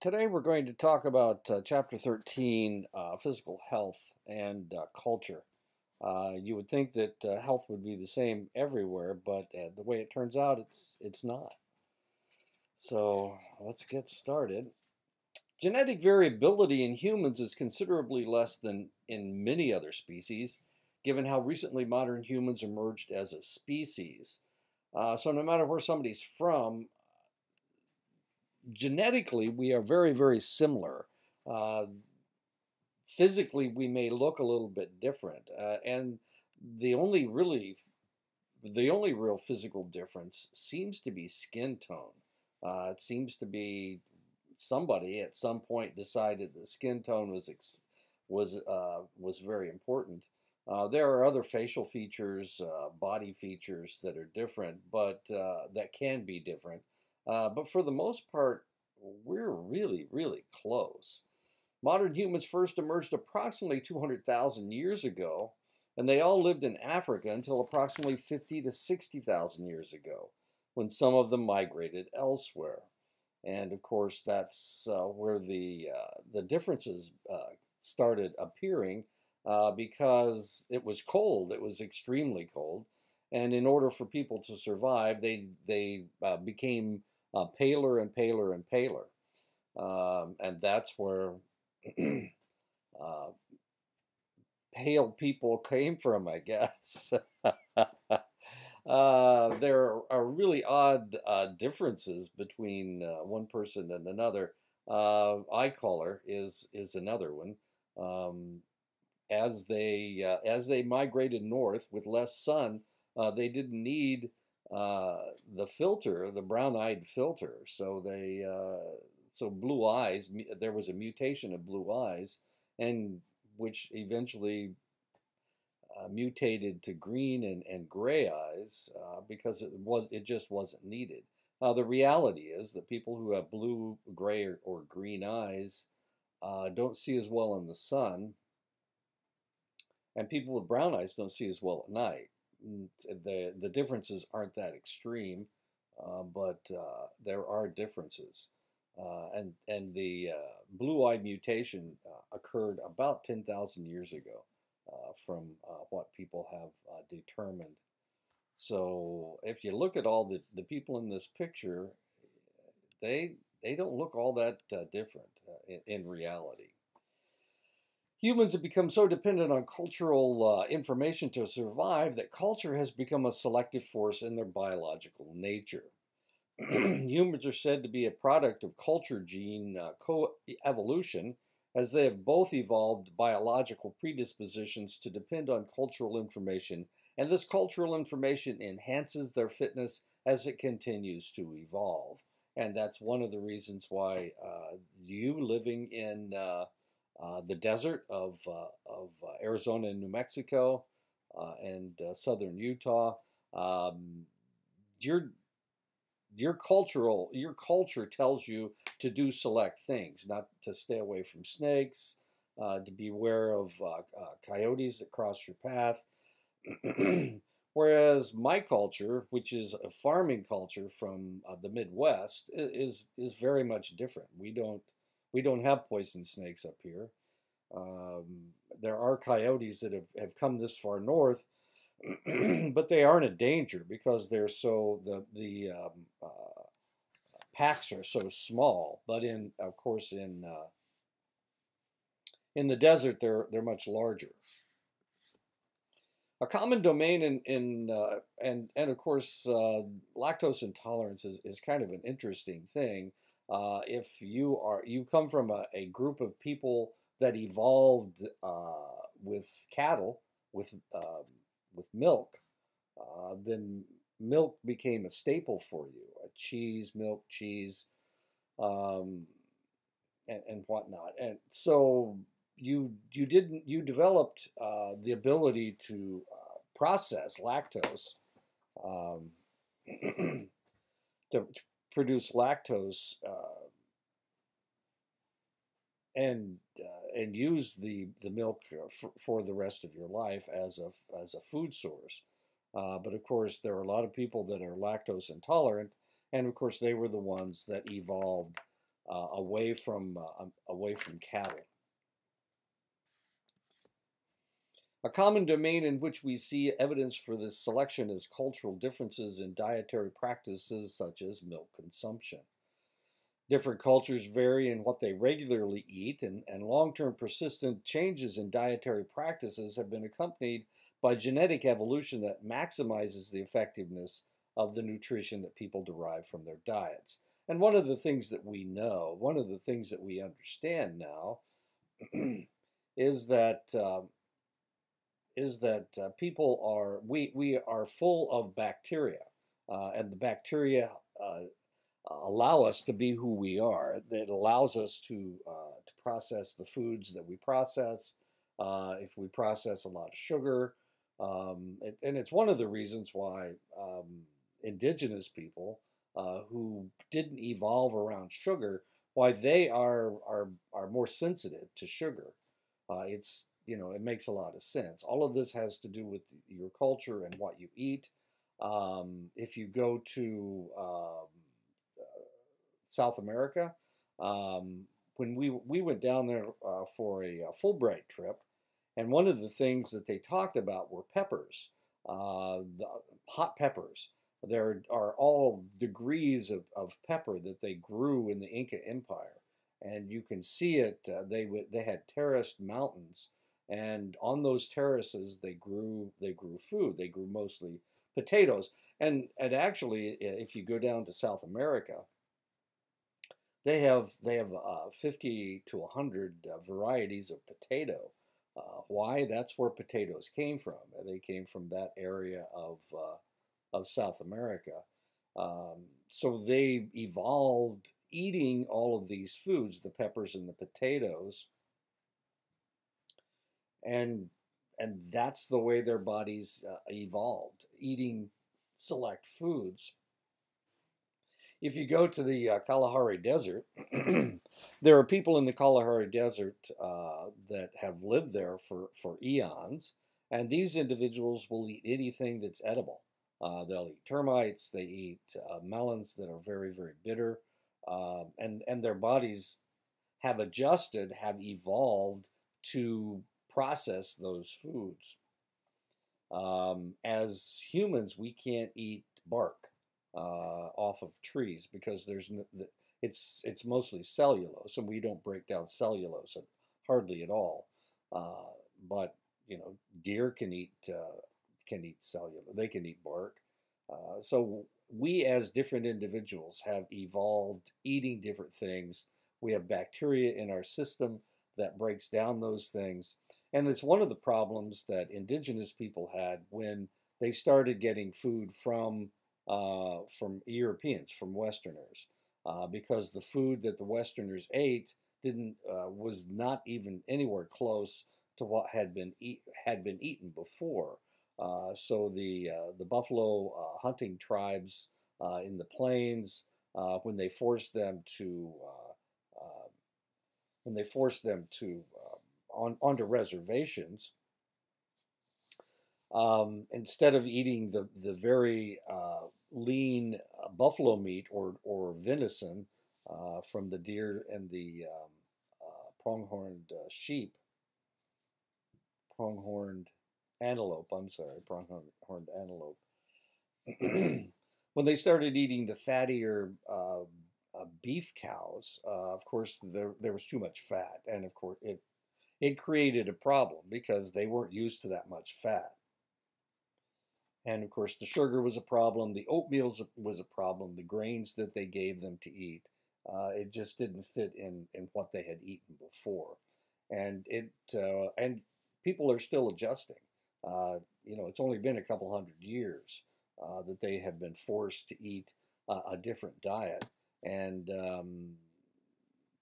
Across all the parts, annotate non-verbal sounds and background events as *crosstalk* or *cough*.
today we're going to talk about uh, Chapter 13, uh, Physical Health and uh, Culture. Uh, you would think that uh, health would be the same everywhere, but uh, the way it turns out, it's, it's not. So let's get started. Genetic variability in humans is considerably less than in many other species, given how recently modern humans emerged as a species. so no matter where somebody's from, genetically, we are very, very similar. Uh, physically, we may look a little bit different. Uh, and the only really, the only real physical difference seems to be skin tone. Uh, it seems to be somebody at some point decided that skin tone was was uh, was very important. Uh, there are other facial features, uh, body features that are different, but that can be different. Uh, but for the most part, we're really, really close. Modern humans first emerged approximately 200,000 years ago, and they all lived in Africa until approximately 50 to 60,000 years ago, when some of them migrated elsewhere. And of course, that's uh, where the, uh, the differences uh, started appearing uh, because it was cold. It was extremely cold. And in order for people to survive, they, they became uh, paler and paler and paler. Um, and that's where *clears throat* uh, pale people came from, I guess. *laughs* uh, there are really odd uh, differences between uh, one person and another. Uh, eye color is is another one. Um, as they as they migrated north with less sun, they didn't need uh, the filter, the brown-eyed filter. So they, uh, so blue eyes. There was a mutation of blue eyes, and which eventually uh, mutated to green and, and gray eyes uh, because it was it just wasn't needed. Now the reality is that people who have blue, gray, or, or green eyes uh, don't see as well in the sun, and people with brown eyes don't see as well at night the the differences aren't that extreme, uh, but uh, there are differences. Uh, and and the uh, blue eye mutation uh, occurred about 10,000 years ago from what people have determined. So if you look at all the, the people in this picture, they they don't look all that different in, in reality. Humans have become so dependent on cultural uh, information to survive that culture has become a selective force in their biological nature. *clears throat* Humans are said to be a product of culture gene uh, co-evolution as they have both evolved biological predispositions to depend on cultural information and this cultural information enhances their fitness as it continues to evolve. And that's one of the reasons why uh, you living in uh, the desert of, uh, of uh, Arizona and New Mexico and southern Utah. Um, your your cultural your culture tells you to do select things, not to stay away from snakes, uh, to beware of uh, uh, coyotes that cross your path. *clears throat* Whereas my culture, which is a farming culture from the Midwest, is is very much different. We don't we don't have poison snakes up here. Um, there are coyotes that have, have come this far north, *clears throat* but they aren't a danger because they're so the the um, uh, packs are so small. But in of course in uh, in the desert they're they're much larger. A common domain in, in uh, and and of course uh, lactose intolerance is, is kind of an interesting thing. Uh, if you are you come from a, a group of people that evolved uh, with cattle, with um, with milk, uh, then milk became a staple for you. A cheese, milk, cheese, um, and, and whatnot. And so you you didn't you developed uh, the ability to uh, process lactose um, *clears throat* to, to, produce lactose uh, and uh, and use the the milk uh, for, for, the rest of your life as a as a food source. Uh, but of course, there are a lot of people that are lactose intolerant, and of course, they were the ones that evolved uh, away from uh, um, away from cattle. A common domain in which we see evidence for this selection is cultural differences in dietary practices such as milk consumption. Different cultures vary in what they regularly eat, and, and long term persistent changes in dietary practices have been accompanied by genetic evolution that maximizes the effectiveness of the nutrition that people derive from their diets. And one of the things that we know, one of the things that we understand now, *clears throat* is that uh, is that uh, people are we we are full of bacteria, uh, and the bacteria uh, allow us to be who we are. It allows us to uh, to process the foods that we process. Uh, if we process a lot of sugar, um, it, and it's one of the reasons why um, indigenous people uh, who didn't evolve around sugar, why they are are are more sensitive to sugar. Uh, it's you know it makes a lot of sense. All of this has to do with your culture and what you eat. Um, if you go to um, uh, South America, um, when we we went down there uh, for a, a Fulbright trip, and one of the things that they talked about were peppers, uh, the hot peppers. There are all degrees of, of pepper that they grew in the Inca Empire, and you can see it. Uh, they they had terraced mountains, and on those terraces they grew they grew food. They grew mostly potatoes, and and actually, if you go down to South America, they have they have uh, 50 to 100 uh, varieties of potato uh, why? That's where potatoes came from. They came from that area of, uh, of South America. Um, so they evolved eating all of these foods, the peppers and the potatoes, and and that's the way their bodies uh, evolved, eating select foods if you go to the uh, Kalahari Desert, *clears throat* there are people in the Kalahari Desert uh, that have lived there for, for eons, and these individuals will eat anything that's edible. Uh, they'll eat termites, they eat uh, melons that are very, very bitter, um, and, and their bodies have adjusted, have evolved to process those foods. Um, as humans, we can't eat bark uh, off of trees because there's no, it's it's mostly cellulose, and we don't break down cellulose hardly at all. Uh, but you know, deer can eat uh, can eat cellulose. They can eat bark. Uh, so we, as different individuals, have evolved eating different things. We have bacteria in our system that breaks down those things, and it's one of the problems that indigenous people had when they started getting food from uh, from Europeans, from Westerners, uh, because the food that the Westerners ate didn't uh, was not even anywhere close to what had been eat, had been eaten before. Uh, so the uh, the buffalo uh, hunting tribes in the plains, when they forced them to when they forced them to on onto reservations, um, instead of eating the the very uh, lean uh, buffalo meat or or venison uh, from the deer and the um, uh, pronghorned uh, sheep, pronghorned antelope. I'm sorry, pronghorned antelope. *clears throat* when they started eating the fattier uh, beef cows, of course there there was too much fat, and of course it it created a problem because they weren't used to that much fat. And of course, the sugar was a problem. The oatmeal was a problem. The grains that they gave them to eat, uh, it just didn't fit in in what they had eaten before, and it uh, and people are still adjusting. Uh, you know, it's only been a couple hundred years uh, that they have been forced to eat a different diet, and um,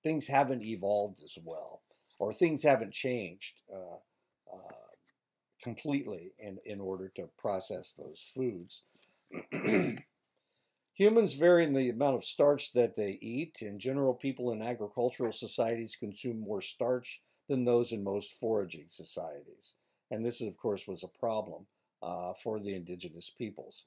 things haven't evolved as well, or things haven't changed uh, uh, completely in, in order to process those foods. *clears throat* Humans vary in the amount of starch that they eat. In general, people in agricultural societies consume more starch than those in most foraging societies. And this, of course, was a problem uh, for the indigenous peoples.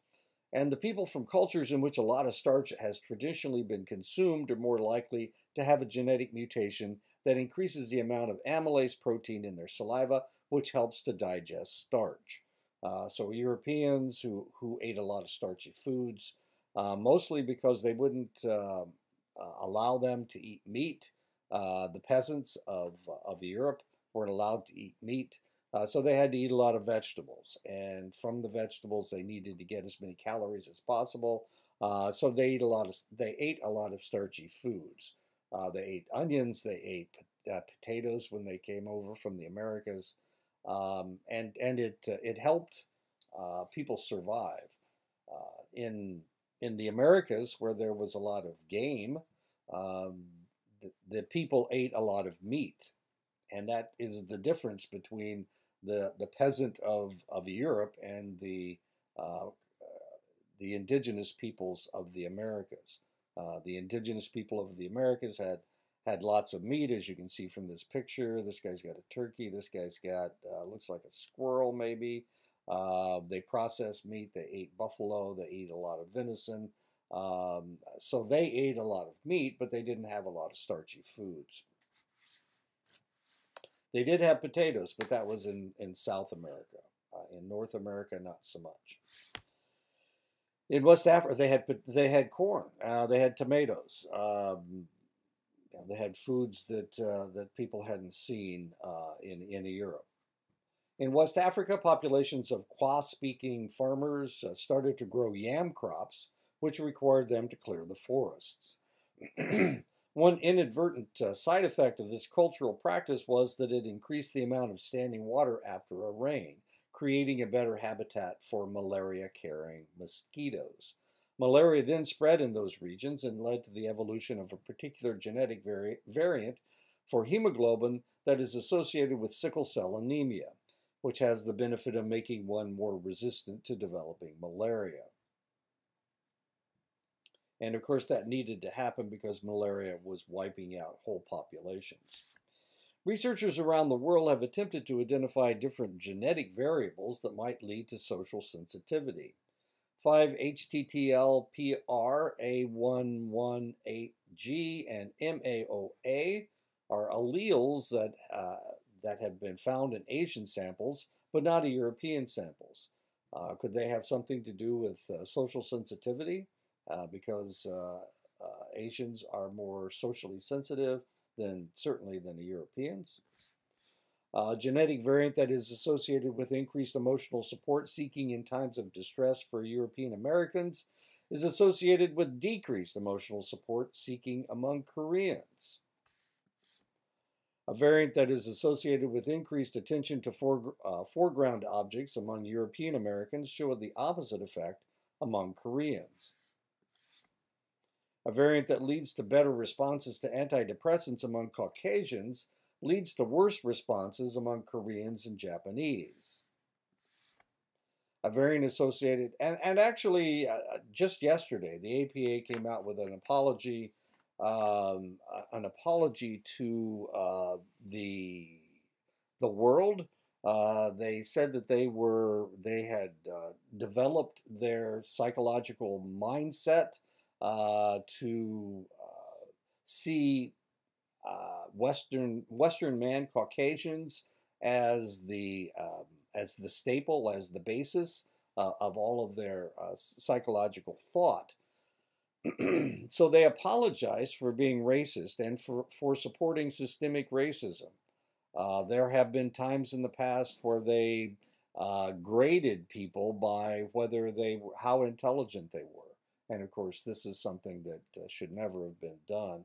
And the people from cultures in which a lot of starch has traditionally been consumed are more likely to have a genetic mutation that increases the amount of amylase protein in their saliva, which helps to digest starch. Uh, so Europeans who, who ate a lot of starchy foods, uh, mostly because they wouldn't uh, allow them to eat meat. Uh, the peasants of, of Europe weren't allowed to eat meat. Uh, so they had to eat a lot of vegetables. And from the vegetables, they needed to get as many calories as possible. so they ate a lot of they ate a lot of starchy foods. they ate onions. They ate potatoes when they came over from the Americas um, and and it uh, it helped uh, people survive uh, in in the Americas where there was a lot of game. Um, the, the, people ate a lot of meat, and that is the difference between the the peasant of of Europe and the uh, the indigenous peoples of the Americas. Uh, the indigenous people of the Americas had had lots of meat, as you can see from this picture. This guy's got a turkey. This guy's got, uh, looks like a squirrel maybe. Uh, they process meat. They ate buffalo. They eat a lot of venison. Um, so they ate a lot of meat, but they didn't have a lot of starchy foods. They did have potatoes, but that was in, in South America. Uh, in North America, not so much. In West Africa, they had they had corn. Uh, they had tomatoes. Um, they had foods that uh, that people hadn't seen uh, in in Europe. In West Africa, populations of Kwa-speaking farmers uh, started to grow yam crops, which required them to clear the forests. *clears throat* One inadvertent uh, side effect of this cultural practice was that it increased the amount of standing water after a rain, creating a better habitat for malaria-carrying mosquitoes. Malaria then spread in those regions and led to the evolution of a particular genetic vari variant for hemoglobin that is associated with sickle cell anemia, which has the benefit of making one more resistant to developing malaria. And of course, that needed to happen because malaria was wiping out whole populations. Researchers around the world have attempted to identify different genetic variables that might lead to social sensitivity. 5-HTTLPR A118G and MAOA are alleles that, uh, that have been found in Asian samples, but not in European samples. Uh, could they have something to do with uh, social sensitivity? Uh, because uh, uh, Asians are more socially sensitive than certainly than the Europeans. A genetic variant that is associated with increased emotional support seeking in times of distress for European Americans is associated with decreased emotional support seeking among Koreans. A variant that is associated with increased attention to fore, uh, foreground objects among European Americans showed the opposite effect among Koreans. A variant that leads to better responses to antidepressants among Caucasians leads to worse responses among Koreans and Japanese. A variant associated, and, and actually, uh, uh just yesterday, the APA came out with an apology, um, an apology to uh, the the world. Uh, they said that they were they had uh, developed their psychological mindset to see uh, Western Western man Caucasians as the um, as the staple, as the basis uh, of all of their uh, psychological thought. *clears throat* so they apologize for being racist and for, for supporting systemic racism. Uh, there have been times in the past where they uh, graded people by whether they how intelligent they were. And of course, this is something that uh, should never have been done.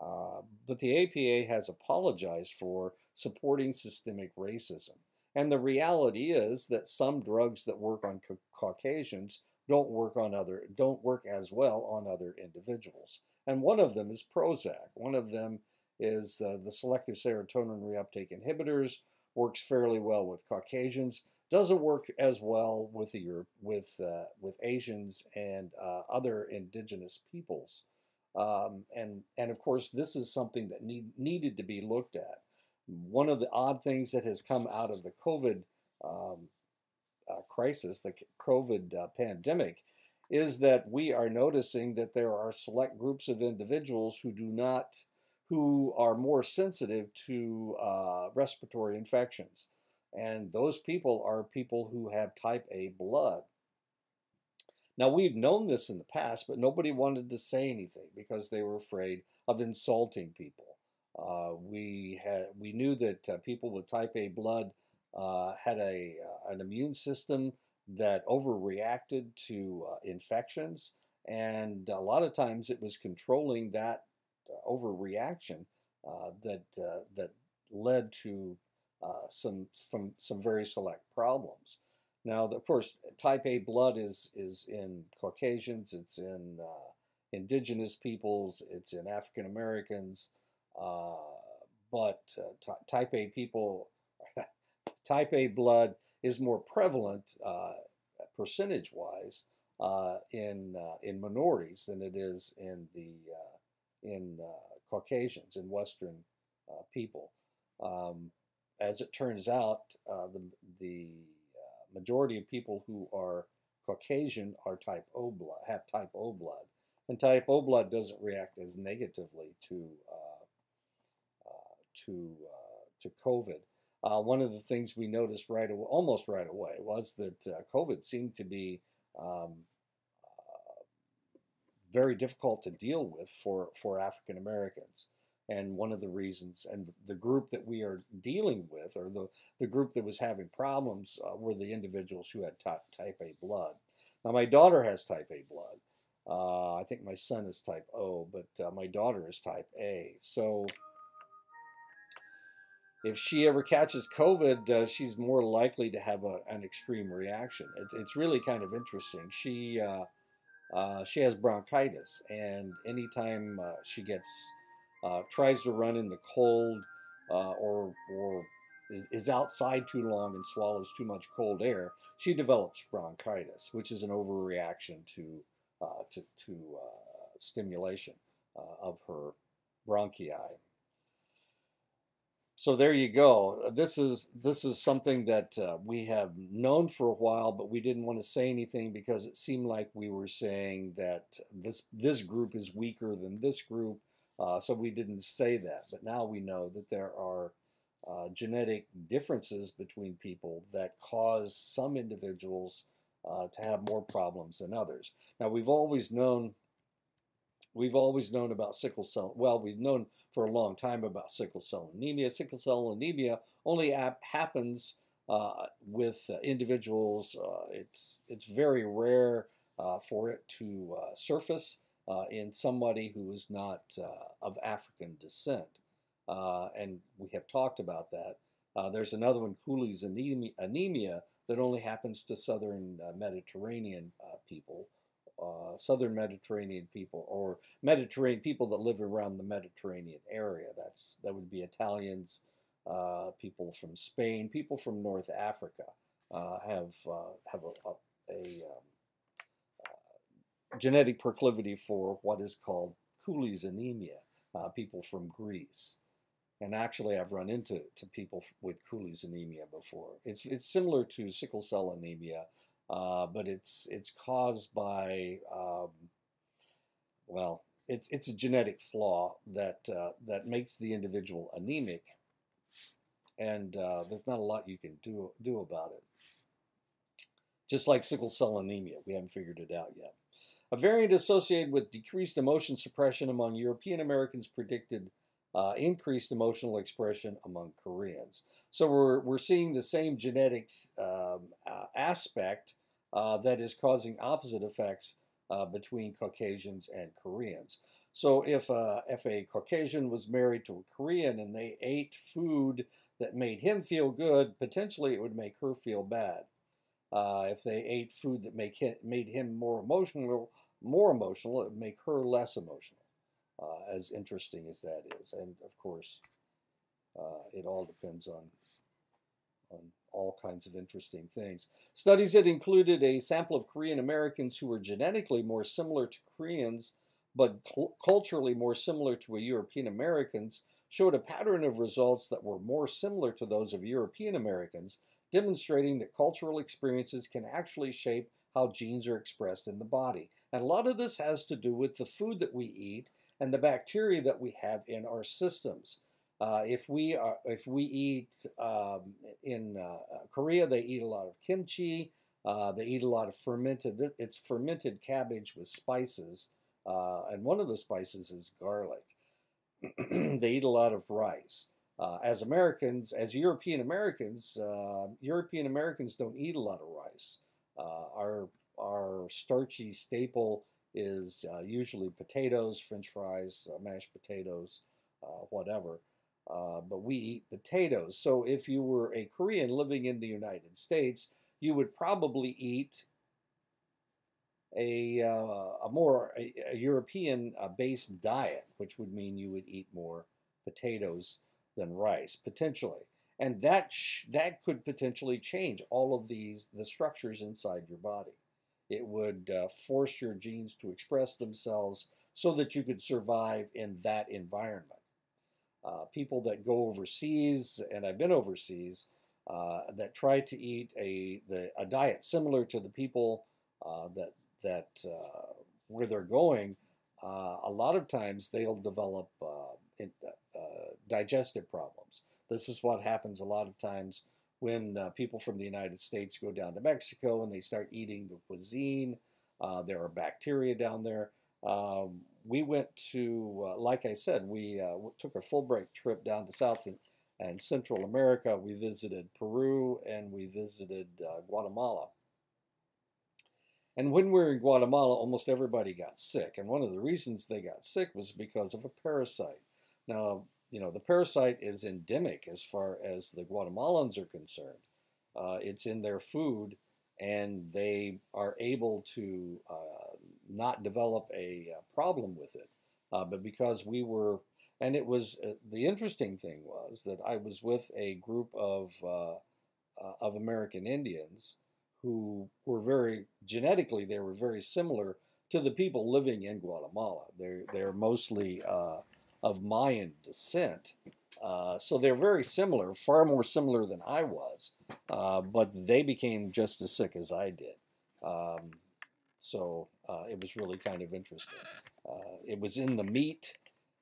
Uh, but the APA has apologized for supporting systemic racism. And the reality is that some drugs that work on ca Caucasians don't work on other don't work as well on other individuals. And one of them is Prozac. One of them is uh, the selective serotonin reuptake inhibitors. Works fairly well with Caucasians. Doesn't work as well with Europe, with uh, with Asians and uh, other indigenous peoples. Um, and, and of course, this is something that need, needed to be looked at. One of the odd things that has come out of the COVID um, uh, crisis, the COVID uh, pandemic, is that we are noticing that there are select groups of individuals who do not, who are more sensitive to uh, respiratory infections. And those people are people who have type A blood. Now, we've known this in the past, but nobody wanted to say anything because they were afraid of insulting people. Uh, we had we knew that uh, people with type A blood uh, had a uh, an immune system that overreacted to uh, infections, and a lot of times it was controlling that uh, overreaction that that led to some from some very select problems. Now, of course, type A blood is is in Caucasians, it's in indigenous peoples, it's in African Americans. Uh, but uh, type A people, *laughs* type A blood is more prevalent uh, percentage-wise in in minorities than it is in the in Caucasians in Western people. Um, as it turns out, uh, the, the uh, majority of people who are Caucasian are type O blood, have type O blood. And type O blood doesn't react as negatively to uh, to uh, to COVID. Uh, one of the things we noticed right away, almost right away, was that uh, COVID seemed to be um, very difficult to deal with for, for African Americans. And one of the reasons, and the group that we are dealing with, or the, the group that was having problems, uh, were the individuals who had type, type A blood. Now, my daughter has type A blood. Uh, I think my son is type O, but uh, my daughter is type A. So if she ever catches COVID, uh, she's more likely to have a, an extreme reaction. It, it's really kind of interesting. She uh, uh, she has bronchitis, and anytime uh, she gets uh, tries to run in the cold uh, or or is, is outside too long and swallows too much cold air, she develops bronchitis, which is an overreaction to to, to stimulation of her bronchi. So there you go. This is this is something that uh, we have known for a while, but we didn't want to say anything because it seemed like we were saying that this this group is weaker than this group. Uh, so we didn't say that. But now we know that there are uh, genetic differences between people that cause some individuals uh, to have more problems than others. Now we've always known we've always known about sickle cell. Well, we've known for a long time about sickle cell anemia. Sickle cell anemia only happens uh, with uh, individuals. Uh, it's it's very rare uh, for it to surface uh, in somebody who is not of African descent, and we have talked about that. there's another one, Cooley's anemia, anemia, that only happens to southern Mediterranean people uh, southern Mediterranean people or Mediterranean people that live around the Mediterranean area. That's that would be Italians, uh, people from Spain, people from North Africa uh, have uh, have a, a, a um, uh, genetic proclivity for what is called Cooley's anemia. people from Greece. And actually, I've run into to people with Cooley's anemia before. It's it's similar to sickle cell anemia, uh, but it's it's caused by um, well, it's it's a genetic flaw that uh, that makes the individual anemic, and uh, there's not a lot you can do do about it. Just like sickle cell anemia, we haven't figured it out yet. A variant associated with decreased emotion suppression among European Americans predicted uh, increased emotional expression among Koreans. So we're, we're seeing the same genetic uh, aspect uh, that is causing opposite effects uh, between Caucasians and Koreans. So if, uh, if a Caucasian was married to a Korean and they ate food that made him feel good, potentially it would make her feel bad. Uh, if they ate food that make him, made him more emotional, more emotional, it would make her less emotional. Uh, as interesting as that is, and of course, uh, it all depends on on all kinds of interesting things. Studies that included a sample of Korean Americans who were genetically more similar to Koreans but culturally more similar to a European Americans showed a pattern of results that were more similar to those of European Americans, demonstrating that cultural experiences can actually shape how genes are expressed in the body. And a lot of this has to do with the food that we eat and the bacteria that we have in our systems. Uh, if we are, if we eat um, in uh, Korea, they eat a lot of kimchi. Uh, they eat a lot of fermented. It's fermented cabbage with spices, uh, and one of the spices is garlic. *clears throat* they eat a lot of rice. Uh, as Americans, as European Americans, uh, European Americans don't eat a lot of rice. Our our starchy staple is usually potatoes, French fries, mashed potatoes, whatever. Uh, but we eat potatoes. So if you were a Korean living in the United States, you would probably eat a, uh, a more a, a European-based uh, diet, which would mean you would eat more potatoes than rice, potentially. And that that could potentially change all of these the structures inside your body. It would uh, force your genes to express themselves so that you could survive in that environment uh, people that go overseas, and I've been overseas, uh, that try to eat a the, a diet similar to the people uh, that that uh, where they're going. Uh, a lot of times they'll develop in, digestive problems. This is what happens a lot of times when people from the United States go down to Mexico and they start eating the cuisine. there are bacteria down there. Um, we went to, uh, like I said, we uh, took a Fulbright trip down to South and, and, Central America. We visited Peru and we visited uh, Guatemala. And when we were in Guatemala, almost everybody got sick. And one of the reasons they got sick was because of a parasite. Now, you know, the parasite is endemic as far as the Guatemalans are concerned. Uh, it's in their food, and they are able to uh, not develop a, uh, problem with it. Uh, but because we were, and it was uh, the interesting thing was that I was with a group of uh, of American Indians who were very genetically they were very similar to the people living in Guatemala. They're they're mostly of Mayan descent, so they're very similar, far more similar than I was. but they became just as sick as I did. Um, so uh, it was really kind of interesting. Uh, it was in the meat,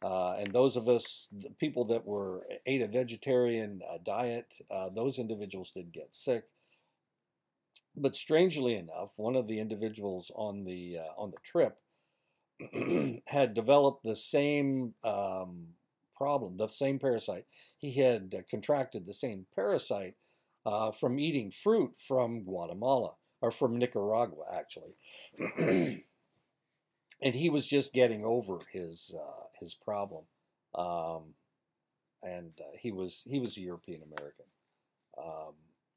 uh, and those of us, the people that were ate a vegetarian uh, diet, uh, those individuals did get sick. But strangely enough, one of the individuals on the uh, on the trip *clears throat* had developed the same um, problem, the same parasite. He had contracted the same parasite from eating fruit from Guatemala or from Nicaragua, actually. *clears throat* and he was just getting over his uh, his problem, um, and uh, he was he was a European American, um,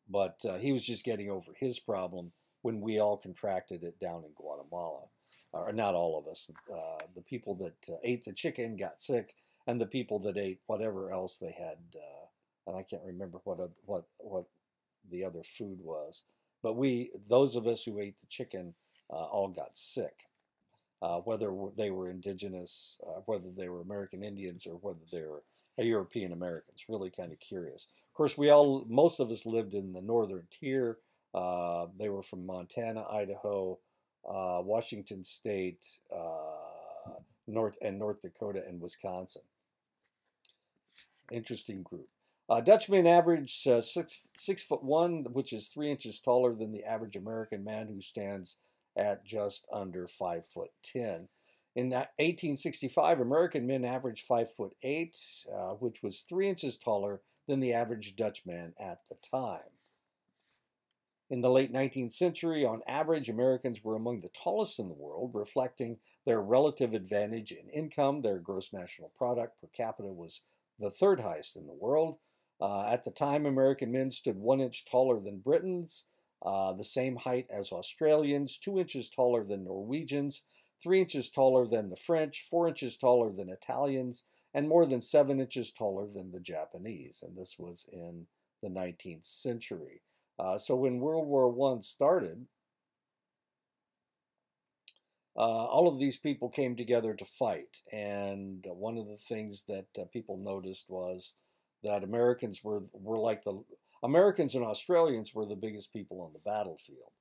but uh, he was just getting over his problem when we all contracted it down in Guatemala, or not all of us. Uh, the people that uh, ate the chicken got sick, and the people that ate whatever else they had, uh, and I can't remember what what what the other food was. But we, those of us who ate the chicken, uh, all got sick. Whether they were indigenous, whether they were American Indians, or whether they were European Americans. Really kind of curious. Of course, we all, most of us lived in the northern tier. Uh, they were from Montana, Idaho, uh, Washington State, uh, North and North Dakota, and Wisconsin. Interesting group. Uh, Dutchmen average uh, six six foot one, which is three inches taller than the average American man, who stands at just under five foot ten. In 1865, American men averaged five foot eight, uh, which was three inches taller than the average Dutchman at the time. In the late 19th century, on average, Americans were among the tallest in the world, reflecting their relative advantage in income. Their gross national product per capita was the third highest in the world. Uh, at the time, American men stood one inch taller than Britons, uh, the same height as Australians, two inches taller than Norwegians, three inches taller than the French, four inches taller than Italians, and more than seven inches taller than the Japanese. And this was in the 19th century. Uh, so when World War I started, uh, all of these people came together to fight. And one of the things that uh, people noticed was that Americans were were like the Americans and Australians were the biggest people on the battlefield.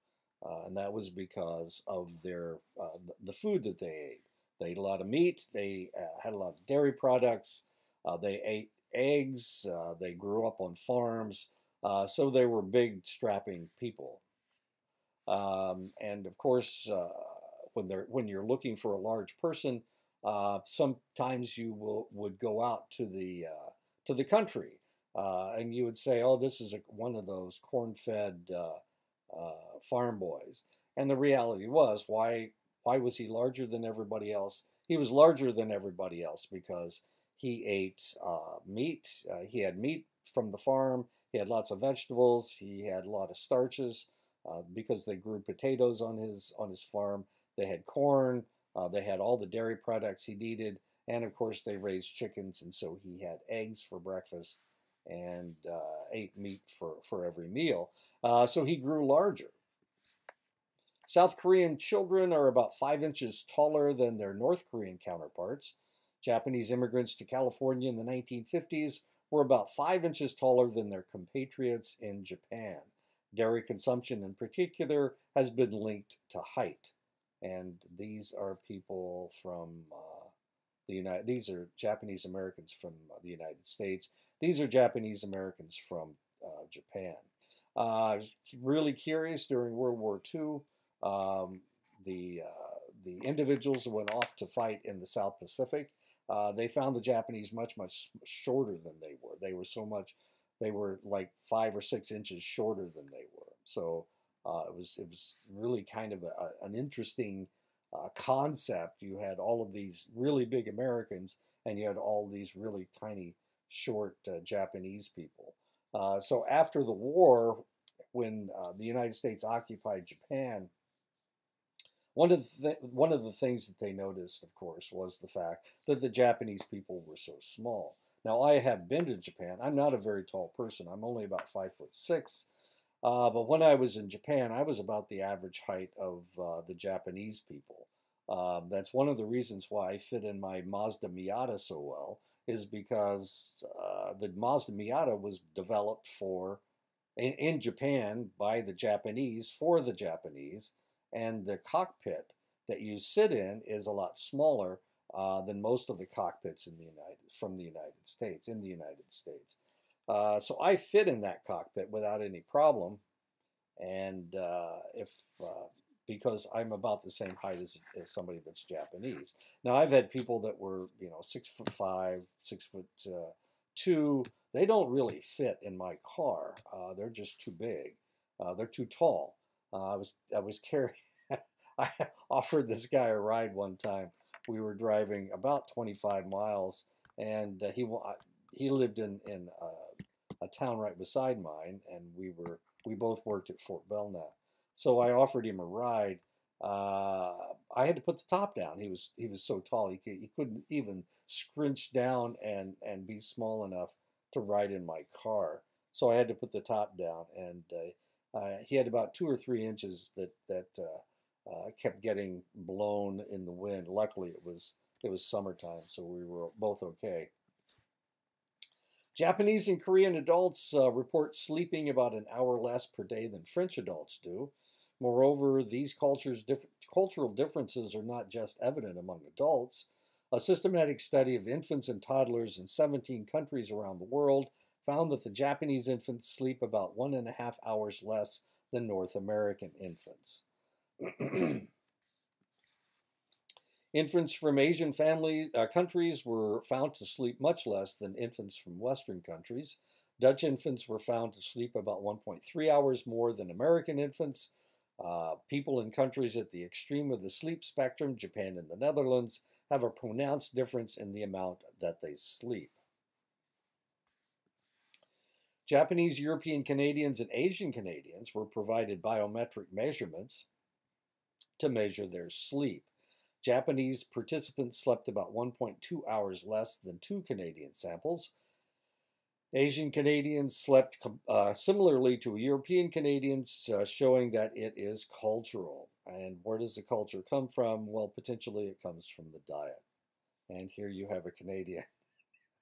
uh, and that was because of their uh, the food that they ate. They ate a lot of meat. They uh, had a lot of dairy products. Uh, they ate eggs. They grew up on farms, so they were big, strapping people. Um, and of course, when they're when you're looking for a large person, sometimes you will would go out to the to the country, and you would say, "Oh, this is a, one of those corn-fed." uh, farm boys. And the reality was, why why was he larger than everybody else? He was larger than everybody else because he ate uh, meat. Uh, he had meat from the farm. He had lots of vegetables. He had a lot of starches uh, because they grew potatoes on his on his farm. They had corn. Uh, they had all the dairy products he needed, and of course they raised chickens, and so he had eggs for breakfast and uh, ate meat for for every meal. Uh, so he grew larger. South Korean children are about five inches taller than their North Korean counterparts. Japanese immigrants to California in the 1950s were about five inches taller than their compatriots in Japan. Dairy consumption, in particular, has been linked to height. And these are people from uh, the United. These are Japanese Americans from the United States. These are Japanese Americans from uh, Japan. Uh, I was really curious during World War II. Um, the uh, the individuals who went off to fight in the South Pacific, uh, they found the Japanese much much shorter than they were. They were so much, they were like five or six inches shorter than they were. So uh, it was it was really kind of a, an interesting uh, concept. You had all of these really big Americans, and you had all these really tiny, short uh, Japanese people. Uh, so after the war, when uh, the United States occupied Japan, one of the one of the things that they noticed, of course, was the fact that the Japanese people were so small. Now I have been to Japan. I'm not a very tall person. I'm only about five foot six. Uh, but when I was in Japan, I was about the average height of uh, the Japanese people. Um, that's one of the reasons why I fit in my Mazda Miata so well is because uh, the Mazda Miata was developed for in, in, Japan by the Japanese for the Japanese, and the cockpit that you sit in is a lot smaller uh, than most of the cockpits in the United from the United States in the United States. Uh, so I fit in that cockpit without any problem, and uh, if uh, because I'm about the same height as, as somebody that's Japanese. Now I've had people that were you know six foot five, six foot uh, two. They don't really fit in my car. Uh, they're just too big. They're too tall. Uh, I was I was carrying. *laughs* I offered this guy a ride one time. We were driving about 25 miles, and uh, he he lived in in uh, a town right beside mine, and we were we both worked at Fort Belknap. So I offered him a ride. Uh, I had to put the top down. He was he was so tall he could, he couldn't even scrunch down and and be small enough to ride in my car. So I had to put the top down, and uh, he had about two or three inches that that uh, uh, kept getting blown in the wind. Luckily, it was it was summertime, so we were both okay. Japanese and Korean adults uh, report sleeping about an hour less per day than French adults do. Moreover, these cultures diff cultural differences are not just evident among adults. A systematic study of infants and toddlers in 17 countries around the world found that the Japanese infants sleep about one and a half hours less than North American infants. *clears throat* infants from Asian uh, countries were found to sleep much less than infants from Western countries. Dutch infants were found to sleep about 1.3 hours more than American infants, uh, people in countries at the extreme of the sleep spectrum, Japan and the Netherlands, have a pronounced difference in the amount that they sleep. Japanese, European Canadians, and Asian Canadians were provided biometric measurements to measure their sleep. Japanese participants slept about 1.2 hours less than two Canadian samples, Asian Canadians slept uh, similarly to European Canadians, uh, showing that it is cultural. And where does the culture come from? Well, potentially it comes from the diet. And here you have a Canadian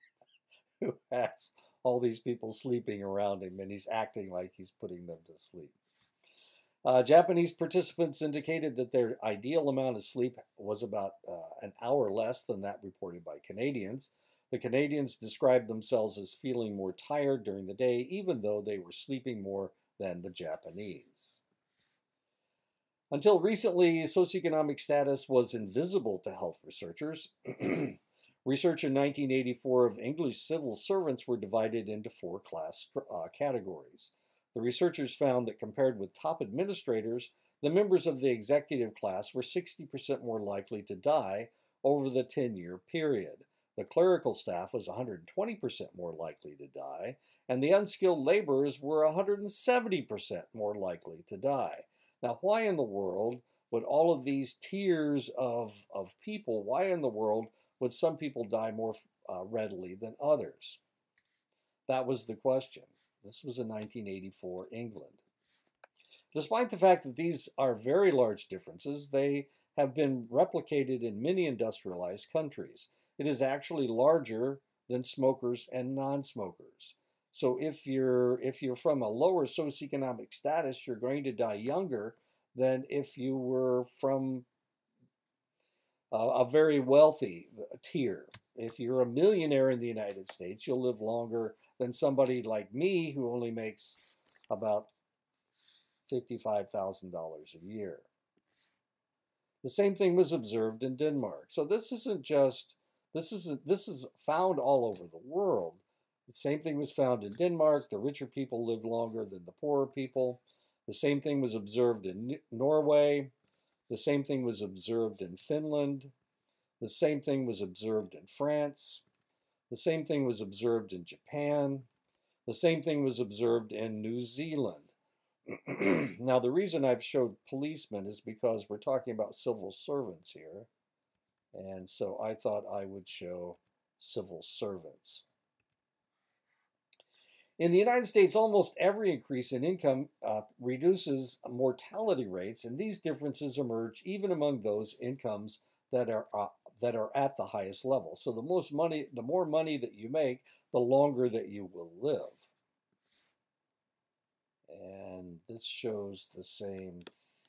*laughs* who has all these people sleeping around him, and he's acting like he's putting them to sleep. Uh, Japanese participants indicated that their ideal amount of sleep was about uh, an hour less than that reported by Canadians. The Canadians described themselves as feeling more tired during the day, even though they were sleeping more than the Japanese. Until recently, socioeconomic status was invisible to health researchers. *clears throat* Research in 1984 of English civil servants were divided into four class uh, categories. The researchers found that compared with top administrators, the members of the executive class were 60% more likely to die over the 10 year period. The clerical staff was 120% more likely to die, and the unskilled laborers were 170% more likely to die. Now, why in the world would all of these tiers of, of people, why in the world would some people die more uh, readily than others? That was the question. This was in 1984 England. Despite the fact that these are very large differences, they have been replicated in many industrialized countries. It is actually larger than smokers and non-smokers. So if you're if you're from a lower socioeconomic status, you're going to die younger than if you were from a, very wealthy uh, tier. If you're a millionaire in the United States, you'll live longer than somebody like me who only makes about $55,000 a year. The same thing was observed in Denmark. So this isn't just this is this is found all over the world. The same thing was found in Denmark. The richer people lived longer than the poorer people. The same thing was observed in Norway. The same thing was observed in Finland. The same thing was observed in France. The same thing was observed in Japan. The same thing was observed in New Zealand. *clears throat* now, the reason I've showed policemen is because we're talking about civil servants here. And so I thought I would show civil servants. In the United States, almost every increase in income uh, reduces mortality rates, and these differences emerge even among those incomes that are uh, that are at the highest level. So the most money, the more money that you make, the longer that you will live. And this shows the same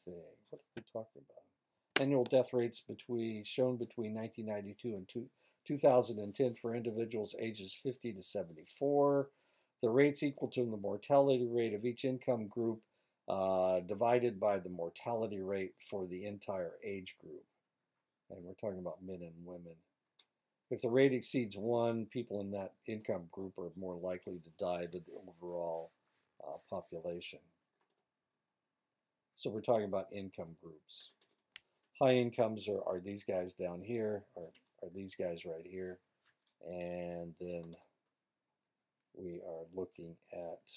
thing. What are we talking about? Annual death rates between shown between 1992 and two, 2010 for individuals ages 50 to 74. The rates equal to the mortality rate of each income group uh, divided by the mortality rate for the entire age group and we're talking about men and women. If the rate exceeds one, people in that income group are more likely to die than the overall uh, population. So we're talking about income groups. High incomes are, are these guys down here, or are these guys right here. And then we are looking at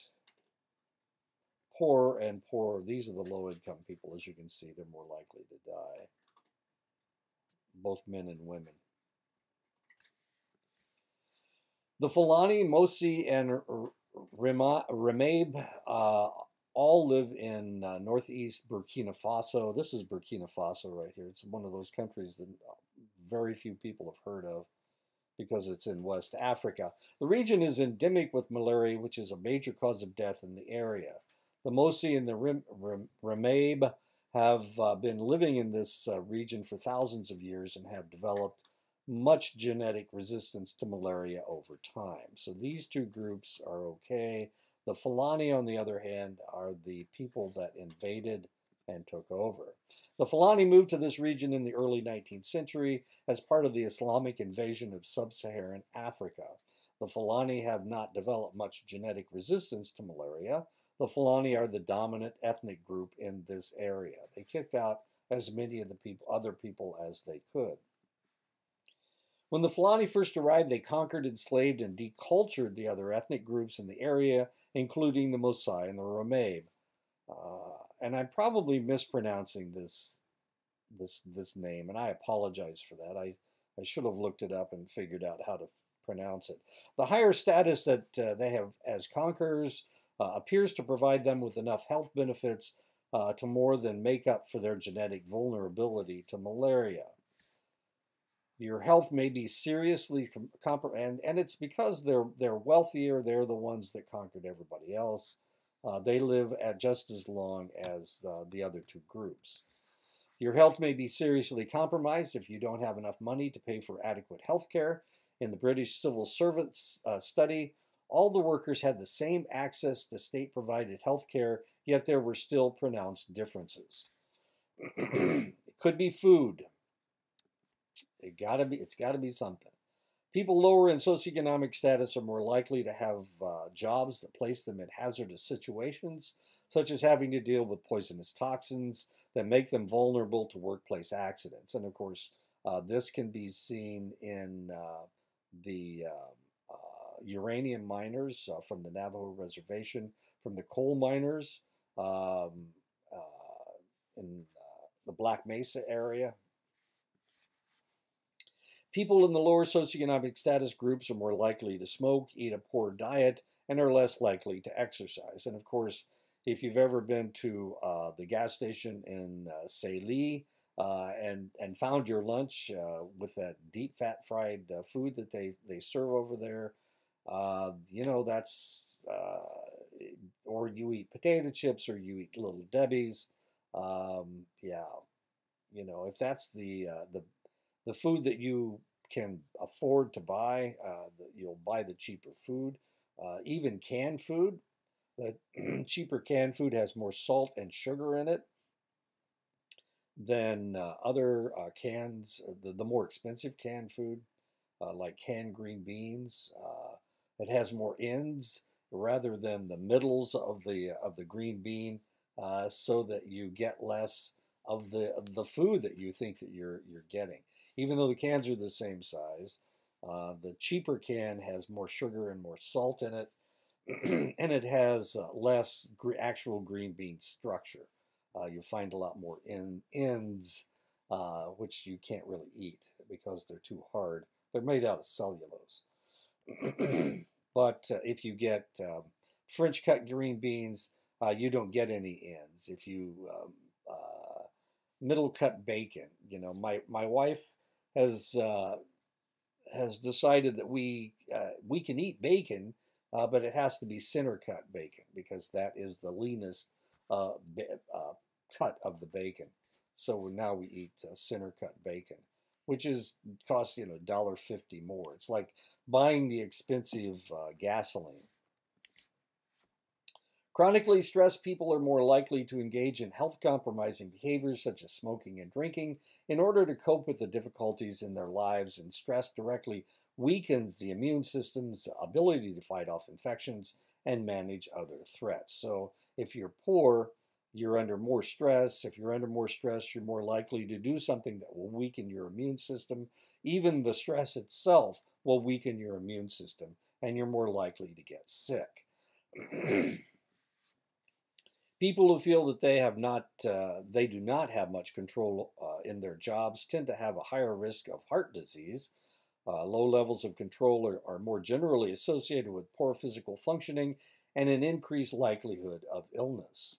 poor and poor. These are the low income people. As you can see, they're more likely to die both men and women. The Fulani, Mossi, and Remabe uh, all live in uh, northeast Burkina Faso. This is Burkina Faso right here. It's one of those countries that very few people have heard of because it's in West Africa. The region is endemic with malaria, which is a major cause of death in the area. The Mossi and the Remabe have uh, been living in this uh, region for thousands of years and have developed much genetic resistance to malaria over time. So these two groups are okay. The Fulani, on the other hand, are the people that invaded and took over. The Fulani moved to this region in the early 19th century as part of the Islamic invasion of sub-Saharan Africa. The Fulani have not developed much genetic resistance to malaria, the Fulani are the dominant ethnic group in this area. They kicked out as many of the people, other people as they could. When the Fulani first arrived, they conquered, enslaved, and decultured the other ethnic groups in the area, including the Mosai and the Ramabe. Uh, and I'm probably mispronouncing this this this name, and I apologize for that. I, I should have looked it up and figured out how to pronounce it. The higher status that uh, they have as conquerors uh, appears to provide them with enough health benefits uh, to more than make up for their genetic vulnerability to malaria. Your health may be seriously compromised, and, and it's because they're they're wealthier. They're the ones that conquered everybody else. Uh, they live at just as long as uh, the other two groups. Your health may be seriously compromised if you don't have enough money to pay for adequate health care. In the British Civil Servants uh, study, all the workers had the same access to state provided health care, yet there were still pronounced differences. *clears throat* it could be food. It gotta be, it's got to be something. People lower in socioeconomic status are more likely to have uh, jobs that place them in hazardous situations, such as having to deal with poisonous toxins that make them vulnerable to workplace accidents. And of course, uh, this can be seen in uh, the uh, uh, uranium miners uh, from the Navajo Reservation, from the coal miners um, in the Black Mesa area, People in the lower socioeconomic status groups are more likely to smoke, eat a poor diet, and are less likely to exercise. And of course, if you've ever been to uh, the gas station in uh, uh, and and found your lunch uh, with that deep fat fried uh, food that they they serve over there, uh, you know that's or you eat potato chips or you eat little Debbie's. Um, yeah, you know if that's the the the food that you can afford to buy, uh, you'll buy the cheaper food. Uh, even canned food, the *clears throat* cheaper canned food has more salt and sugar in it than uh, other uh, cans, uh, the, the more expensive canned food, uh, like canned green beans. it has more ends rather than the middles of the of the green bean, so that you get less of the of the food that you think that you're you're getting even though the cans are the same size. Uh, the cheaper can has more sugar and more salt in it, *clears throat* and it has uh, less gr actual green bean structure. Uh, you'll find a lot more in ends, uh, which you can't really eat because they're too hard. They're made out of cellulose. *clears throat* but uh, if you get um, French cut green beans, uh, you don't get any ends. If you um, middle cut bacon, you know, my, my wife has uh, has decided that we uh, we can eat bacon, uh, but it has to be center cut bacon because that is the leanest uh, uh, cut of the bacon. So now we eat uh, center cut bacon, which is cost you know dollar fifty more. It's like buying the expensive gasoline. Chronically stressed people are more likely to engage in health compromising behaviors such as smoking and drinking in order to cope with the difficulties in their lives, and stress directly weakens the immune system's ability to fight off infections and manage other threats. So, if you're poor, you're under more stress. If you're under more stress, you're more likely to do something that will weaken your immune system. Even the stress itself will weaken your immune system, and you're more likely to get sick. *clears throat* People who feel that they have not, uh, they do not have much control uh, in their jobs tend to have a higher risk of heart disease. Uh, low levels of control are, are, more generally associated with poor physical functioning and an increased likelihood of illness.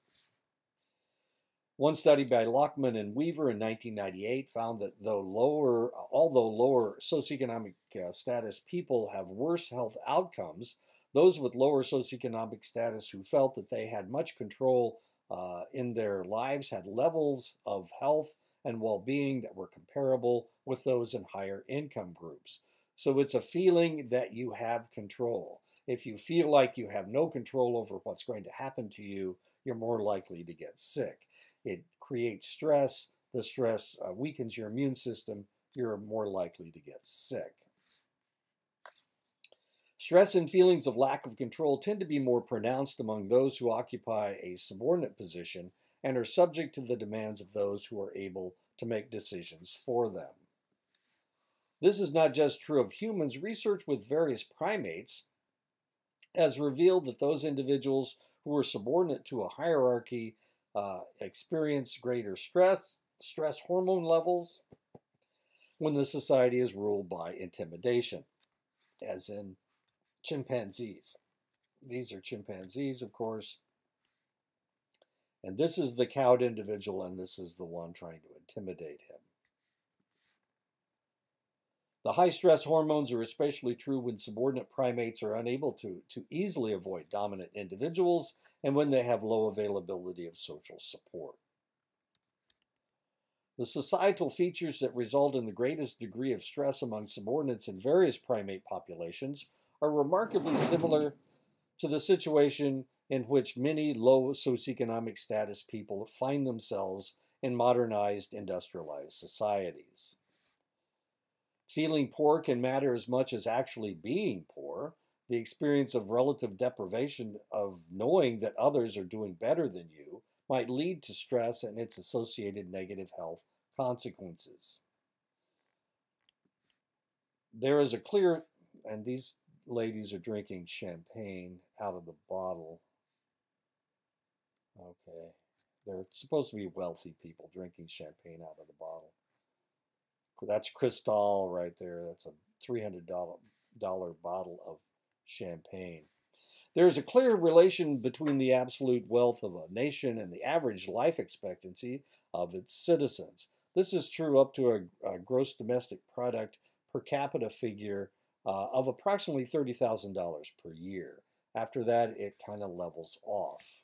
One study by Lachman and Weaver in 1998 found that though lower, although lower socioeconomic uh, status people have worse health outcomes, those with lower socioeconomic status who felt that they had much control uh, in their lives had levels of health and well being that were comparable with those in higher income groups. So it's a feeling that you have control. If you feel like you have no control over what's going to happen to you, you're more likely to get sick. It creates stress. The stress uh, weakens your immune system. You're more likely to get sick. Stress and feelings of lack of control tend to be more pronounced among those who occupy a subordinate position and are subject to the demands of those who are able to make decisions for them. This is not just true of humans. Research with various primates has revealed that those individuals who are subordinate to a hierarchy uh, experience greater stress, stress hormone levels when the society is ruled by intimidation, as in chimpanzees. These are chimpanzees, of course. And this is the cowed individual, and this is the one trying to intimidate him. The high stress hormones are especially true when subordinate primates are unable to, to easily avoid dominant individuals and when they have low availability of social support. The societal features that result in the greatest degree of stress among subordinates in various primate populations are remarkably similar to the situation in which many low socioeconomic status people find themselves in modernized industrialized societies. Feeling poor can matter as much as actually being poor. The experience of relative deprivation of knowing that others are doing better than you might lead to stress and its associated negative health consequences. There is a clear, and these ladies are drinking champagne out of the bottle. Okay. They're supposed to be wealthy people drinking champagne out of the bottle. That's Cristal right there. That's a $300 bottle of champagne. There is a clear relation between the absolute wealth of a nation and the average life expectancy of its citizens. This is true up to a, a gross domestic product per capita figure uh, of approximately $30,000 per year. After that, it kind of levels off.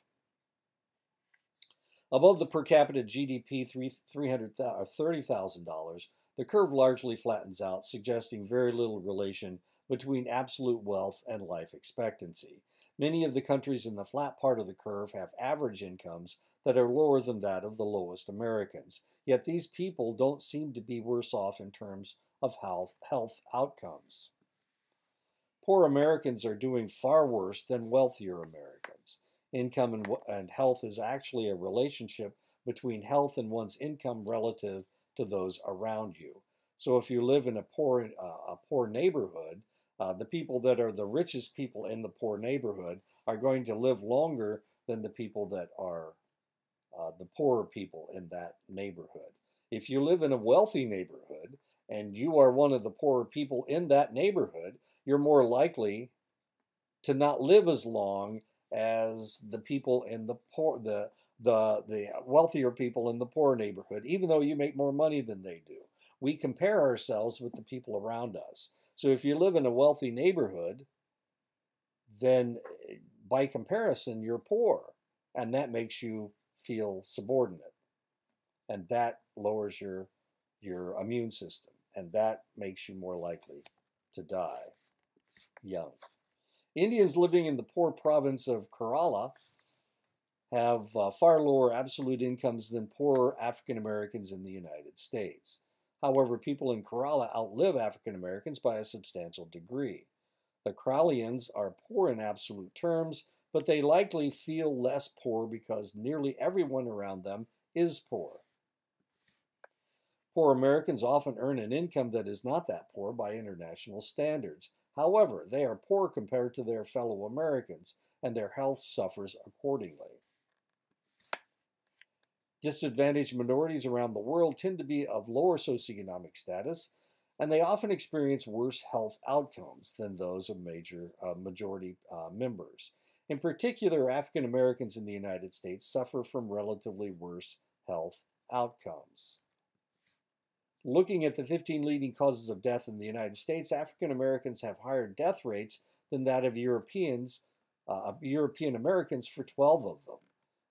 Above the per capita GDP $30,000, the curve largely flattens out, suggesting very little relation between absolute wealth and life expectancy. Many of the countries in the flat part of the curve have average incomes that are lower than that of the lowest Americans, yet these people don't seem to be worse off in terms of health, health outcomes. Poor Americans are doing far worse than wealthier Americans income and, and health is actually a relationship between health and one's income relative to those around you. So if you live in a poor, uh, a poor neighborhood, uh, the people that are the richest people in the poor neighborhood are going to live longer than the people that are uh, the poorer people in that neighborhood. If you live in a wealthy neighborhood and you are one of the poorer people in that neighborhood, you're more likely to not live as long as the people in the poor, the the the wealthier people in the poor neighborhood, even though you make more money than they do. We compare ourselves with the people around us. So if you live in a wealthy neighborhood, then eh, by comparison, you're poor, and that makes you feel subordinate, and that lowers your your immune system, and that makes you more likely to die young. Indians living in the poor province of Kerala have uh, far lower absolute incomes than poorer African Americans in the United States. However, people in Kerala outlive African Americans by a substantial degree. The Keralians are poor in absolute terms, but they likely feel less poor because nearly everyone around them is poor. Poor Americans often earn an income that is not that poor by international standards, However, they are poor compared to their fellow Americans, and their health suffers accordingly. Disadvantaged minorities around the world tend to be of lower socioeconomic status, and they often experience worse health outcomes than those of major uh, majority uh, members. In particular, African Americans in the United States suffer from relatively worse health outcomes. Looking at the 15 leading causes of death in the United States, African Americans have higher death rates than that of Europeans, uh, European Americans for 12 of them.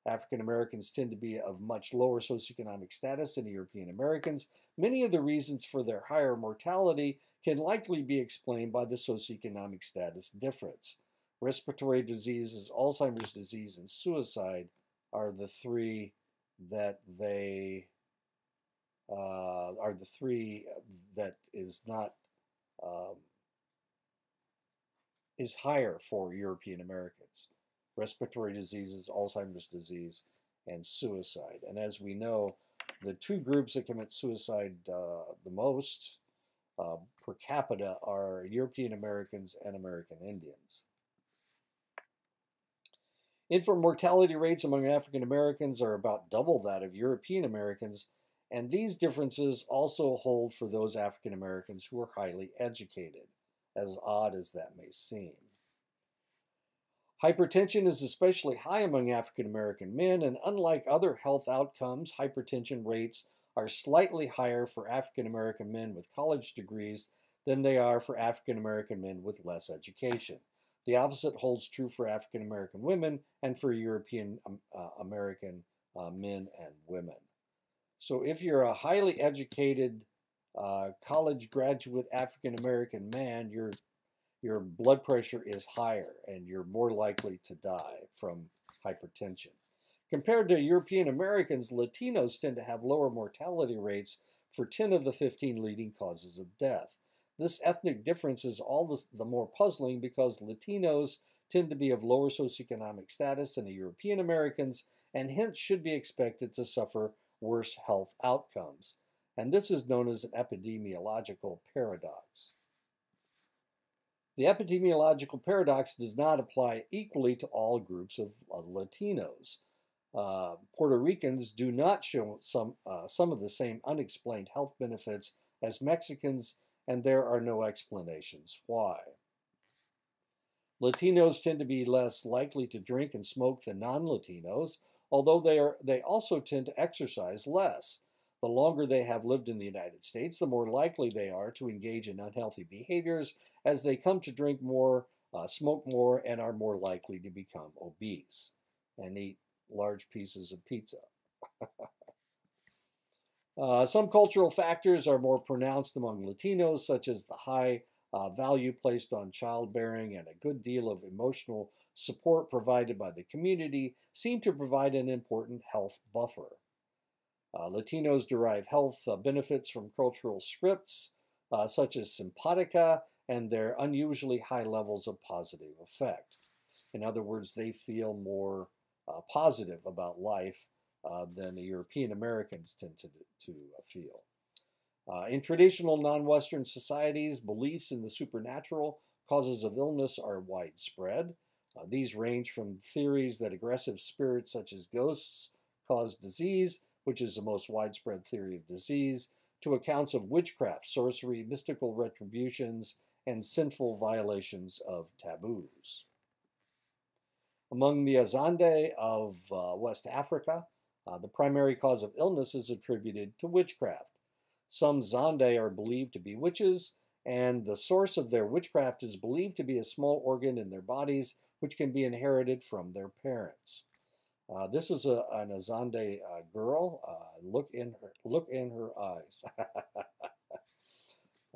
African Americans tend to be of much lower socioeconomic status than European Americans. Many of the reasons for their higher mortality can likely be explained by the socioeconomic status difference. Respiratory diseases, Alzheimer's disease, and suicide are the three that they uh, are the three that is not um, is higher for European Americans: respiratory diseases, Alzheimer's disease, and suicide. And as we know, the two groups that commit suicide uh, the most uh, per capita are European Americans and American Indians. Infant mortality rates among African Americans are about double that of European Americans and these differences also hold for those African Americans who are highly educated, as odd as that may seem. Hypertension is especially high among African American men, and unlike other health outcomes, hypertension rates are slightly higher for African American men with college degrees than they are for African American men with less education. The opposite holds true for African American women and for European um, uh, American uh, men and women. So if you're a highly educated uh, college graduate African American man, your your blood pressure is higher and you're more likely to die from hypertension. Compared to European Americans, Latinos tend to have lower mortality rates for 10 of the 15 leading causes of death. This ethnic difference is all the, the more puzzling because Latinos tend to be of lower socioeconomic status than the European Americans and hence should be expected to suffer worse health outcomes. And this is known as an epidemiological paradox. The epidemiological paradox does not apply equally to all groups of Latinos. Uh, Puerto Ricans do not show some, uh, some of the same unexplained health benefits as Mexicans, and there are no explanations why. Latinos tend to be less likely to drink and smoke than non-Latinos, although they, are, they also tend to exercise less. The longer they have lived in the United States, the more likely they are to engage in unhealthy behaviors as they come to drink more, uh, smoke more, and are more likely to become obese and eat large pieces of pizza. *laughs* uh, some cultural factors are more pronounced among Latinos, such as the high uh, value placed on childbearing and a good deal of emotional support provided by the community seem to provide an important health buffer. Uh, Latinos derive health uh, benefits from cultural scripts uh, such as simpatica and their unusually high levels of positive affect. In other words, they feel more uh, positive about life uh, than the European Americans tend to, to uh, feel. in traditional non-Western societies, beliefs in the supernatural causes of illness are widespread. These range from theories that aggressive spirits such as ghosts cause disease which is the most widespread theory of disease, to accounts of witchcraft, sorcery, mystical retributions, and sinful violations of taboos. Among the Azande of uh, West Africa, uh, the primary cause of illness is attributed to witchcraft. Some Zande are believed to be witches, and the source of their witchcraft is believed to be a small organ in their bodies which can be inherited from their parents. Uh, this is a, an Azande uh, girl. Uh, look in her look in her eyes. *laughs*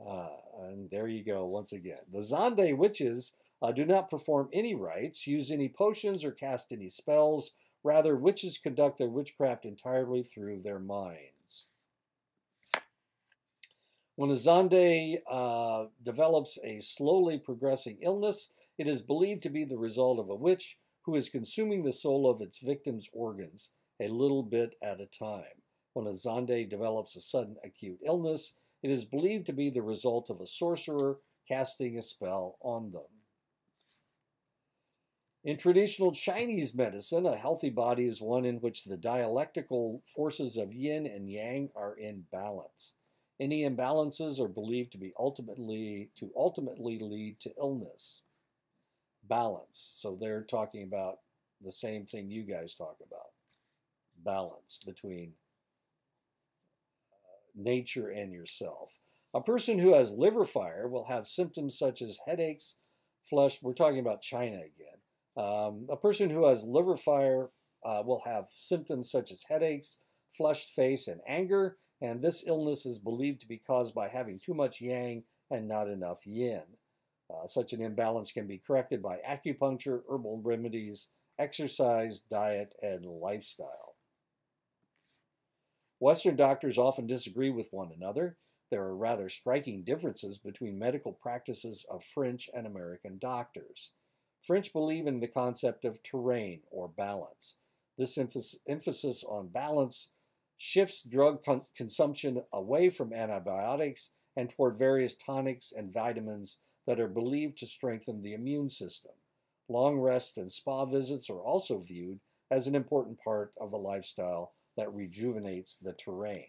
Uh, and there you go once again. The Zande witches uh, do not perform any rites, use any potions, or cast any spells. Rather, witches conduct their witchcraft entirely through their minds. When a Zande uh, develops a slowly progressing illness, it is believed to be the result of a witch who is consuming the soul of its victim's organs a little bit at a time. When a Zande develops a sudden acute illness, it is believed to be the result of a sorcerer casting a spell on them. In traditional Chinese medicine, a healthy body is one in which the dialectical forces of yin and yang are in balance. Any imbalances are believed to be ultimately to ultimately lead to illness balance. So they're talking about the same thing you guys talk about balance between uh, nature and yourself. A person who has liver fire will have symptoms such as headaches, flush. We're talking about China again. Um, a person who has liver fire uh, will have symptoms such as headaches, flushed face, and anger. And this illness is believed to be caused by having too much yang and not enough yin. Uh, such an imbalance can be corrected by acupuncture, herbal remedies, exercise, diet, and lifestyle. Western doctors often disagree with one another. There are rather striking differences between medical practices of French and American doctors. French believe in the concept of terrain or balance. This emphasis on balance shifts drug con consumption away from antibiotics and toward various tonics and vitamins that are believed to strengthen the immune system. Long rest and spa visits are also viewed as an important part of a lifestyle that rejuvenates the terrain.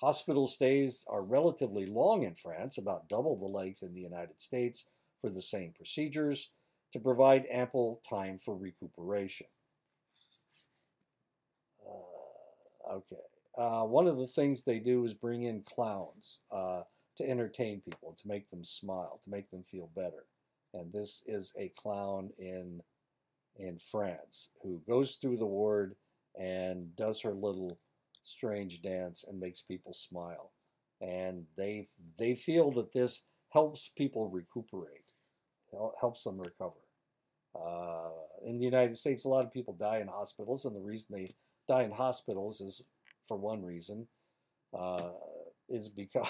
Hospital stays are relatively long in France, about double the length in the United States for the same procedures, to provide ample time for recuperation. Uh, okay. Uh, one of the things they do is bring in clowns. Uh, to entertain people, to make them smile, to make them feel better. And this is a clown in in France who goes through the ward and does her little strange dance and makes people smile. And they they feel that this helps people recuperate, helps them recover. Uh, in the United States, a lot of people die in hospitals, and the reason they die in hospitals is, for one reason, uh, is because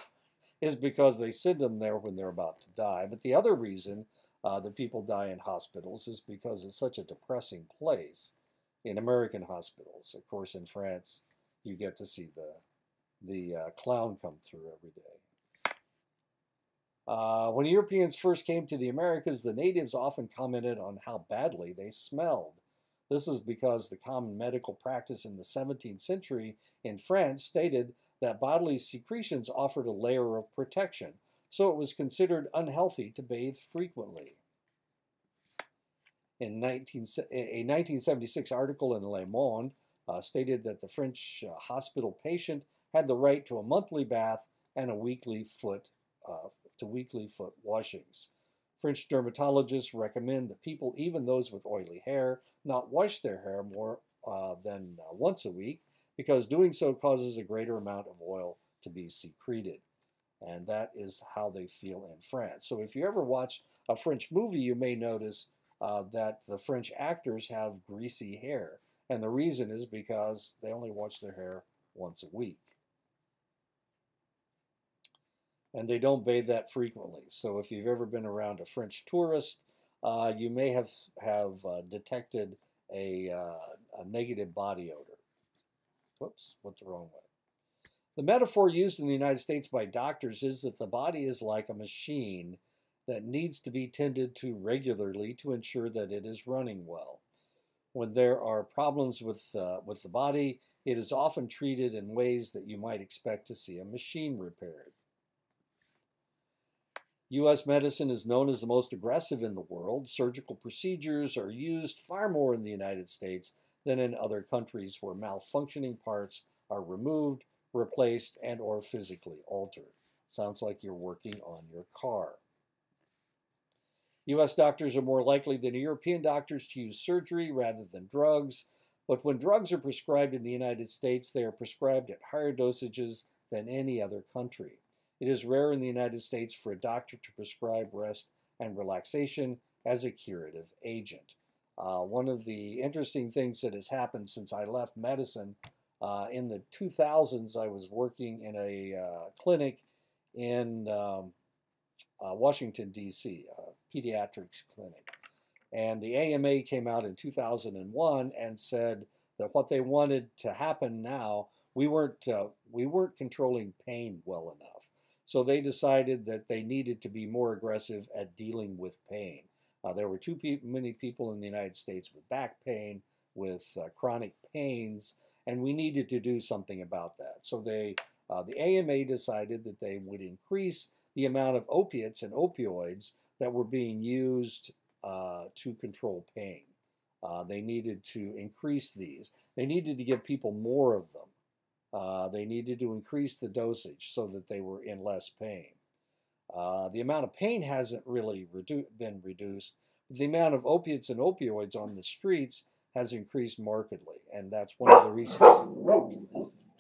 is because they send them there when they're about to die. But the other reason uh, that people die in hospitals is because it's such a depressing place in American hospitals. Of course, in France, you get to see the the uh, clown come through every day. Uh, when Europeans first came to the Americas, the natives often commented on how badly they smelled. This is because the common medical practice in the 17th century in France stated that bodily secretions offered a layer of protection, so it was considered unhealthy to bathe frequently. In 19, a 1976 article in Le Monde uh, stated that the French uh, hospital patient had the right to a monthly bath and a weekly foot uh, to weekly foot washings. French dermatologists recommend that people, even those with oily hair, not wash their hair more uh, than uh, once a week because doing so causes a greater amount of oil to be secreted. And that is how they feel in France. So if you ever watch a French movie, you may notice uh, that the French actors have greasy hair. And the reason is because they only wash their hair once a week. And they don't bathe that frequently. So if you've ever been around a French tourist, uh, you may have, have uh, detected a, uh, a negative body odor. Whoops, went the wrong way. The metaphor used in the United States by doctors is that the body is like a machine that needs to be tended to regularly to ensure that it is running well. When there are problems with, uh, with the body, it is often treated in ways that you might expect to see a machine repaired. U.S. medicine is known as the most aggressive in the world. Surgical procedures are used far more in the United States than in other countries where malfunctioning parts are removed, replaced, and or physically altered. Sounds like you're working on your car. U.S. doctors are more likely than European doctors to use surgery rather than drugs, but when drugs are prescribed in the United States, they are prescribed at higher dosages than any other country. It is rare in the United States for a doctor to prescribe rest and relaxation as a curative agent. Uh, one of the interesting things that has happened since I left medicine, uh, in the 2000s, I was working in a uh, clinic in um, uh, Washington, D.C., a pediatrics clinic. And the AMA came out in 2001 and said that what they wanted to happen now, we weren't, uh, we weren't controlling pain well enough. So they decided that they needed to be more aggressive at dealing with pain. Uh, there were too pe many people in the United States with back pain, with uh, chronic pains, and we needed to do something about that. So they, uh, the AMA decided that they would increase the amount of opiates and opioids that were being used uh, to control pain. Uh, they needed to increase these. They needed to give people more of them. Uh, they needed to increase the dosage so that they were in less pain. Uh, the amount of pain hasn't really redu been reduced, but the amount of opiates and opioids on the streets has increased markedly, and that's one of the reasons.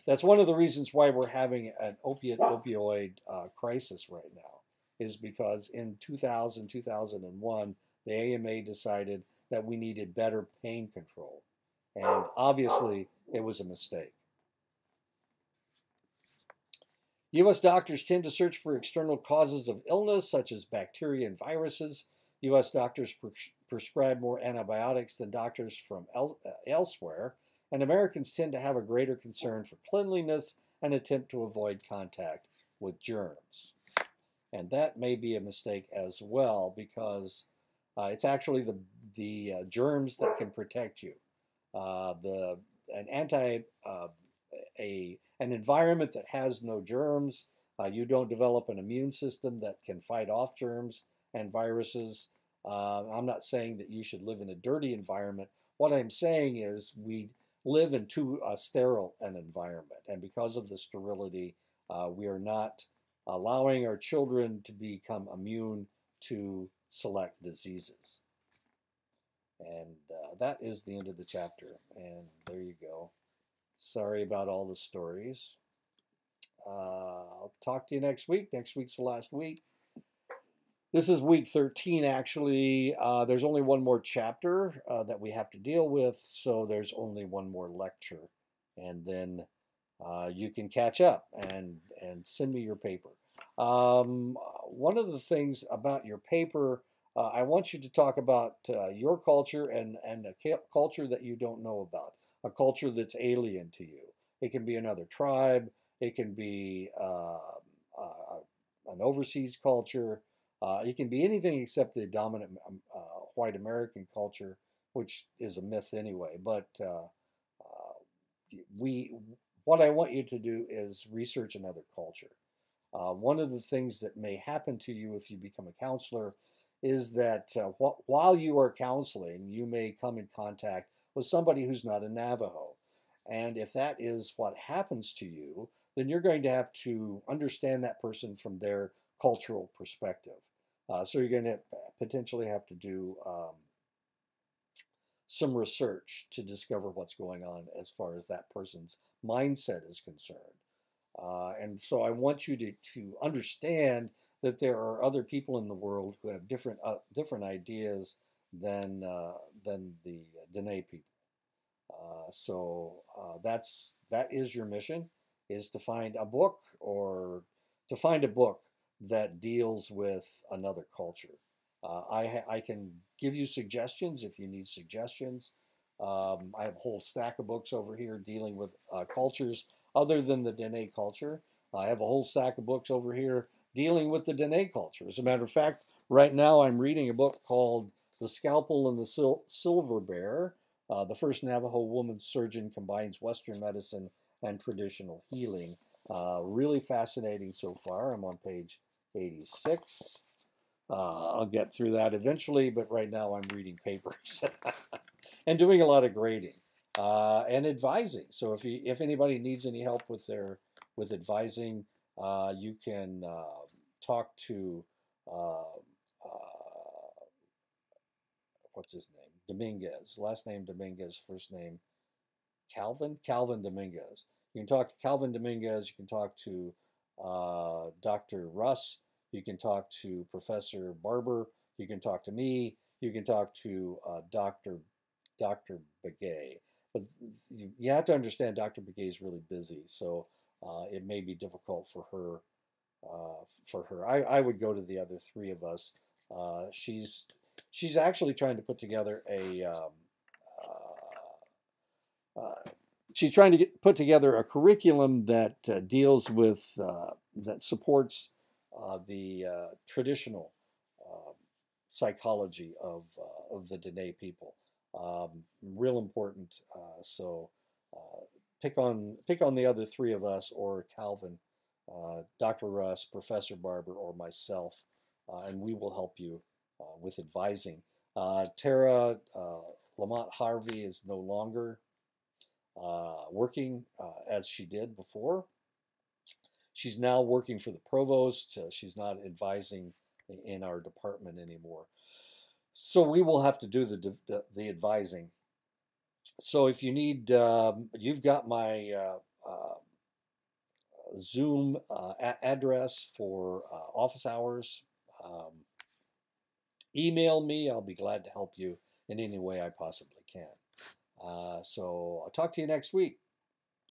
That's one of the reasons why we're having an opiate opioid uh, crisis right now, is because in 2000 2001 the AMA decided that we needed better pain control, and obviously it was a mistake. U.S. doctors tend to search for external causes of illness, such as bacteria and viruses. U.S. doctors pre- prescribe more antibiotics than doctors from el- uh, elsewhere, and Americans tend to have a greater concern for cleanliness and attempt to avoid contact with germs. And that may be a mistake as well because uh, it's actually the, the uh, germs that can protect you. Uh, the, an anti, uh, a an environment that has no germs. Uh, you don't develop an immune system that can fight off germs and viruses. Uh, I'm not saying that you should live in a dirty environment. What I'm saying is we live in too uh, sterile an environment, and because of the sterility, uh, we are not allowing our children to become immune to select diseases. And uh, that is the end of the chapter. And there you go. Sorry about all the stories. Uh, I'll talk to you next week. Next week's the last week. This is week 13, actually. Uh, there's only one more chapter uh, that we have to deal with, so there's only one more lecture. And then uh, you can catch up and, and send me your paper. Um, one of the things about your paper, uh, I want you to talk about uh, your culture and, and a culture that you don't know about, a culture that's alien to you. It can be another tribe, it can be uh, uh, an overseas culture, uh, it can be anything except the dominant um, uh, white American culture, which is a myth anyway. But we, what I want you to do is research another culture. Uh, one of the things that may happen to you if you become a counselor is that uh, wh while you are counseling, you may come in contact with somebody who's not a Navajo. And if that is what happens to you, then you're going to have to understand that person from their cultural perspective. Uh, so you're going to potentially have to do um, some research to discover what's going on as far as that person's mindset is concerned. Uh, and so I want you to, to understand that there are other people in the world who have different uh, different ideas than uh, than the Dene people. Uh, so uh, that's that is your mission is to find a book or to find a book that deals with another culture. Uh, I, I can give you suggestions if you need suggestions. Um, I have a whole stack of books over here dealing with cultures other than the Dene culture. I have a whole stack of books over here dealing with the Dene culture. As a matter of fact, right now I'm reading a book called The Scalpel and the Sil Silver Bear. Uh, the first Navajo woman surgeon combines Western medicine and traditional healing. Uh, really fascinating so far. I'm on page 86. Uh, I'll get through that eventually, but right now I'm reading papers *laughs* and doing a lot of grading uh, and advising. So if you, if anybody needs any help with their with advising, uh, you can uh, talk to what's his name Dominguez, last name Dominguez, first name Calvin Calvin Dominguez. You can talk to Calvin Dominguez. You can talk to uh, Dr. Russ. You can talk to Professor Barber. You can talk to me. You can talk to Dr. Dr. Begay but you, you have to understand Dr. Begay is really busy, so uh, it may be difficult for her. Uh, for her, I, I would go to the other three of us. Uh, she's she's actually trying to put together a. Um, uh, uh, she's trying to get, put together a curriculum that uh, deals with that supports the traditional psychology of of the Dene people. Um, real important. Uh, so uh, pick on pick on the other three of us or Calvin, uh, Dr. Russ, Professor Barber, or myself, uh, and we will help you uh, with advising. Uh, Tara Lamont Harvey is no longer working as she did before. She's now working for the provost. she's not advising in our department anymore. So we will have to do the, the, advising. So if you need, um, you've got my uh, uh, Zoom uh, address for uh, office hours. Um, email me. I'll be glad to help you in any way I possibly can. Uh, so I'll talk to you next week.